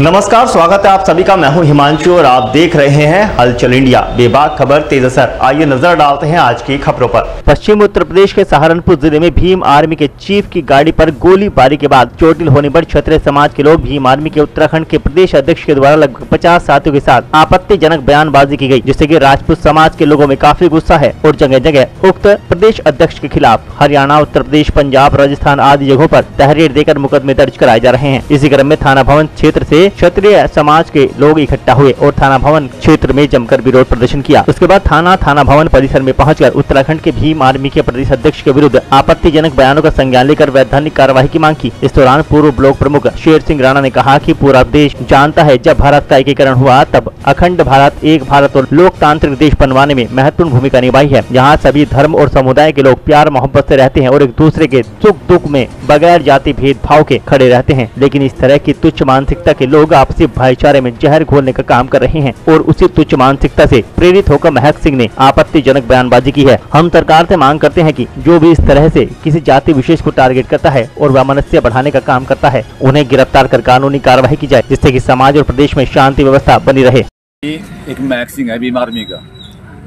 नमस्कार, स्वागत है आप सभी का। मैं हूँ हिमांशु और आप देख रहे हैं हलचल इंडिया। बेबाक खबर तेज असर। आइए नज़र डालते हैं आज की खबरों पर। पश्चिम उत्तर प्रदेश के सहारनपुर ज़िले में भीम आर्मी के चीफ की गाड़ी पर गोलीबारी के बाद चोटिल होने पर क्षत्रिय समाज के लोग भीम आर्मी के उत्तराखंड के प्रदेश अध्यक्ष के द्वारा लगभग पचास साथियों के साथ आपत्तिजनक बयानबाजी की गई जिससे की राजपूत समाज के लोगों में काफ़ी गुस्सा है और जगह जगह उक्त प्रदेश अध्यक्ष के खिलाफ हरियाणा, उत्तर प्रदेश, पंजाब, राजस्थान आदि जगहों आरोप तहरीर देकर मुकदमे दर्ज कराए जा रहे हैं। इसी क्रम में थाना भवन क्षेत्र से क्षत्रिय समाज के लोग इकट्ठा हुए और थाना भवन क्षेत्र में जमकर विरोध प्रदर्शन किया। उसके बाद थाना थाना भवन परिसर में पहुंचकर उत्तराखंड के भीम आर्मी के प्रदेश अध्यक्ष के विरुद्ध आपत्तिजनक बयानों का संज्ञान लेकर वैधानिक कार्यवाही की मांग की। इस दौरान पूर्व ब्लॉक प्रमुख शेर सिंह राणा ने कहा की पूरा देश जानता है, जब भारत का एकीकरण हुआ, तब अखंड भारत, एक भारत और लोकतांत्रिक देश बनवाने में महत्वपूर्ण भूमिका निभाई है। यहाँ सभी धर्म और समुदाय के लोग प्यार, मोहब्बत से रहते हैं और एक दूसरे के सुख दुख में बगैर जाति भेदभाव के खड़े रहते हैं। लेकिन इस तरह की तुच्छ मानसिकता के लोग आपसी भाईचारे में जहर घोलने का काम कर रहे हैं और उसी तुच्छ मानसिकता से प्रेरित होकर महक सिंह ने आपत्तिजनक बयानबाजी की है। हम सरकार से मांग करते हैं कि जो भी इस तरह से किसी जाति विशेष को टारगेट करता है और वैमनस्य बढ़ाने का काम करता है, उन्हें गिरफ़्तार कर कानूनी कार्रवाई की जाए, जिससे की समाज और प्रदेश में शांति व्यवस्था बनी रहे। एक मैक सिंह है, भीम आर्मी का।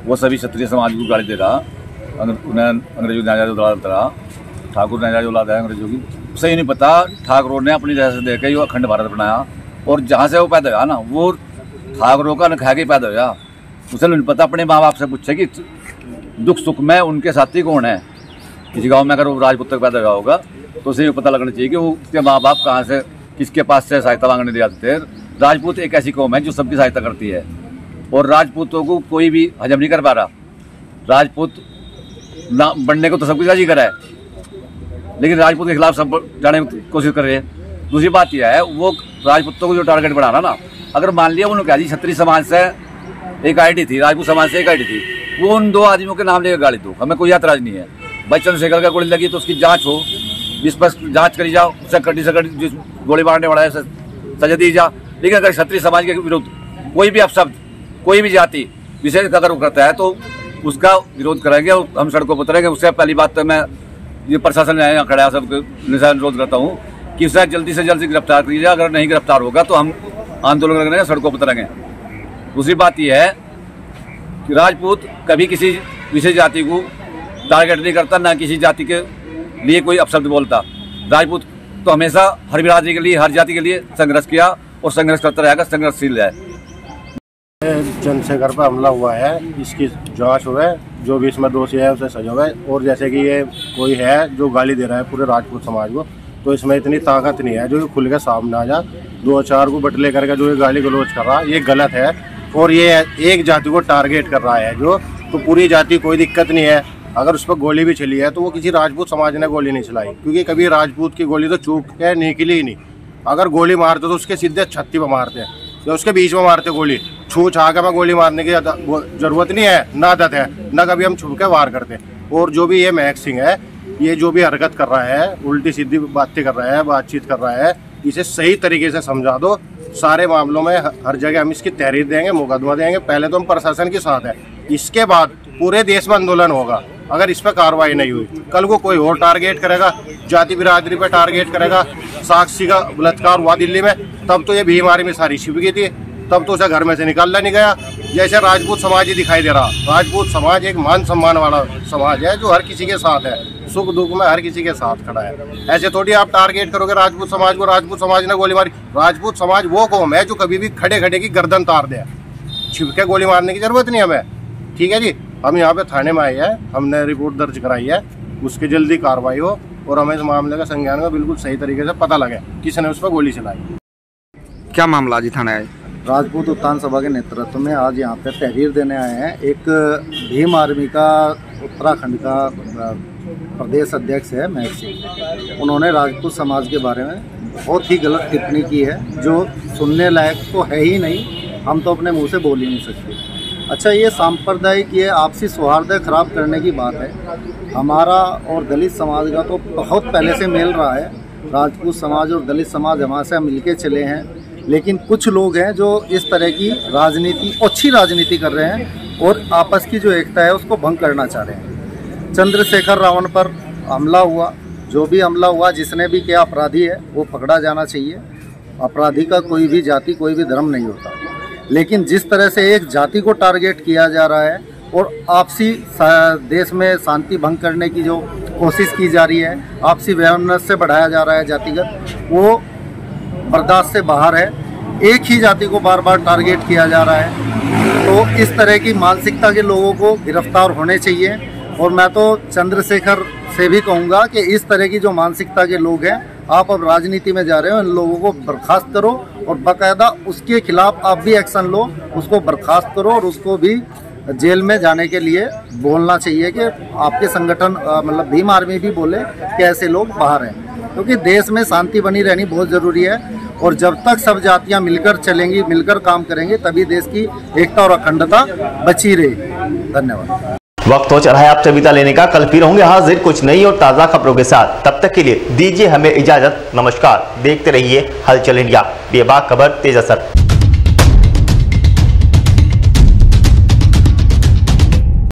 वो सभी क्षत्रिय समाज को गाली दे रहा अंग्रेज़ों ठाकुर ने आज़ाद औलाद है अंग्रेज़ों की। सही नहीं पता, ठाकुरों ने अपनी जैसे देखे ही वो अखंड भारत बनाया। और जहाँ से वो पैदा हुआ ना, वो ठाकुरों का न खा के पैदा हुआ उसे नहीं पता, अपने माँ बाप से पूछे कि दुख सुख में उनके साथी कौन है? किसी गाँव में अगर वो राजपुत्र पैदा हुआ होगा तो उसे ये पता लगना चाहिए कि वो उसके माँ बाप कहाँ से, किसके पास से सहायता मांगने दिए जाते थे। राजपूत एक ऐसी कौम है जो सबकी सहायता करती है। और राजपूतों को कोई भी हजम नहीं कर पा रहा। राजपूत ना, बनने को तो सब कुछ राज़ी करा है। लेकिन राजपूत के खिलाफ सब जाने की कोशिश कर रहे हैं। दूसरी बात यह है, वो राजपूतों को जो टारगेट रहा ना, अगर मान लिया उन्होंने कहा जी छत्री समाज से एक आईडी थी, राजपूत समाज से एक आईडी थी, वो उन दो आदमियों के नाम लेकर गाड़ी दो, हमें कोई यात्राज नहीं है। भाई चंद्रशेखर का गोली लगी तो उसकी जाँच हो निष्पक्ष जाँच करी जाओ उससे कटी से कटी जिस गोली मारने वाला है सजा दी जा। लेकिन अगर क्षत्रिय समाज के विरुद्ध कोई भी अपशब्द, कोई भी जाति विशेष वो करता है तो उसका विरोध करेंगे और हम सड़कों पर उतरेंगे। उससे पहली बात तो मैं ये प्रशासन यहाँ खड़ा सबको निशान अनुरोध करता हूँ। कि उसे जल्दी से जल्दी गिरफ़्तार कीजिए, अगर नहीं गिरफ़्तार होगा तो हम आंदोलन करेंगे सड़कों पर उतरेंगे। दूसरी बात यह है कि राजपूत कभी किसी विशेष जाति को टारगेट नहीं करता, ना किसी जाति के लिए कोई अपशब्द बोलता। राजपूत तो हमेशा हर बिरादरी के लिए, हर जाति के लिए संघर्ष किया और संघर्ष करता रहेगा संघर्षशील है। चंद्रशेखर पर हमला हुआ है, इसकी जाँच हुआ है, जो भी इसमें दोषी है उसे सजा हुआ है, और जैसे कि ये कोई है जो गाली दे रहा है पूरे राजपूत समाज को तो इसमें इतनी ताकत नहीं है, जो ये खुल के सामने आ जा। दो चार को बटले करके जो ये गाली गलोच कर रहा, ये गलत है। और ये एक जाति को टारगेट कर रहा है जो तो पूरी जाति कोई दिक्कत नहीं है। अगर उस पर गोली भी चली है तो वो किसी राजपूत समाज ने गोली नहीं चलाई। क्योंकि कभी राजपूत की गोली तो चूक के निकली ही नहीं। अगर गोली मारते तो उसके सीधे छत्ती पर मारते हैं, या उसके बीच में मारते गोली। छू छा के में गोली मारने की ज़रूरत नहीं है, ना आदत है, ना कभी हम छुप के वार करते। और जो भी ये महक सिंह है ये जो भी हरकत कर रहा है, उल्टी सीधी बातें कर रहा है, बातचीत कर रहा है, इसे सही तरीके से समझा दो। सारे मामलों में हर जगह हम इसकी तहरीर देंगे, मुकदमा देंगे। पहले तो हम प्रशासन के साथ है। इसके बाद पूरे देश में आंदोलन होगा। अगर इस पर कार्रवाई नहीं हुई, कल को कोई और टारगेट करेगा, जाति बिरादरी पर टारगेट करेगा, साक्षी का बलात्कार हुआ दिल्ली में, तब तो ये भीम आर्मी सारी छिप गई थी। तब तो उसे घर में से निकालना नहीं गया। जैसे राजपूत समाज ही दिखाई दे रहा। राजपूत समाज एक मान सम्मान वाला समाज है, जो हर किसी के साथ है। सुख दुख में हर किसी के साथ खड़ा है। ऐसे थोड़ी आप टारगेट करोगे राजपूत समाज को, राजपूत समाज ने गोली मारी। राजपूत समाज वो कौम है, जो कभी भी खड़े खड़े की गर्दन तार दे। छिपके गोली मारने की ज़रूरत नहीं हमें। ठीक है जी? हम यहाँ पे थाने में आए हैं। हमने रिपोर्ट दर्ज कराई है। उसकी जल्दी कार्रवाई हो और हमें इस मामले का संज्ञान का बिल्कुल सही तरीके से पता लगे। किसने उस पर गोली चलाई। क्या मामला जी थाना है राजपूत उत्थान सभा के नेतृत्व में आज यहाँ पे तहरीर देने आए हैं। एक भीम आर्मी का, उत्तराखंड का प्रदेश अध्यक्ष है महक सिंह। उन्होंने राजपूत समाज के बारे में बहुत ही गलत टिप्पणी की है, जो सुनने लायक तो है ही नहीं। हम तो अपने मुँह से बोल ही नहीं सकते। अच्छा ये सांप्रदायिक, ये आपसी सौहार्द खराब करने की बात है। हमारा और दलित समाज का तो बहुत पहले से मेल रहा है। राजपूत समाज और दलित समाज हमारे से मिलके चले हैं। लेकिन कुछ लोग हैं जो इस तरह की राजनीति, अच्छी राजनीति कर रहे हैं और आपस की जो एकता है उसको भंग करना चाह रहे हैं। चंद्रशेखर रावण पर हमला हुआ, जो भी हमला हुआ, जिसने भी किया अपराधी है, वो पकड़ा जाना चाहिए। अपराधी का कोई भी जाति, कोई भी धर्म नहीं होता। लेकिन जिस तरह से एक जाति को टारगेट किया जा रहा है और आपसी देश में शांति भंग करने की जो कोशिश की जा रही है, आपसी से बढ़ाया जा रहा है जातिगत, वो बर्दाश्त से बाहर है। एक ही जाति को बार बार टारगेट किया जा रहा है। तो इस तरह की मानसिकता के लोगों को गिरफ़्तार होने चाहिए। और मैं तो चंद्रशेखर से भी कहूँगा कि इस तरह की जो मानसिकता के लोग हैं, आप अब राजनीति में जा रहे हो, इन लोगों को बर्खास्त करो और बाकायदा उसके खिलाफ आप भी एक्शन लो, उसको बर्खास्त करो और उसको भी जेल में जाने के लिए बोलना चाहिए कि आपके संगठन मतलब भीम आर्मी भी बोले कि ऐसे लोग बाहर हैं। क्योंकि देश में शांति बनी रहनी बहुत ज़रूरी है। और जब तक सब जातियाँ मिलकर चलेंगी, मिलकर काम करेंगे, तभी देश की एकता और अखंडता बची रहेगी। धन्यवाद। वक्त हो चला है आप सविता लेने का। कल फिर होंगे हाजिर कुछ नई और ताज़ा खबरों के साथ। तब तक के लिए दीजिए हमें इजाज़त। नमस्कार। देखते रहिए हलचल इंडिया। बेबाक खबर, तेज असर।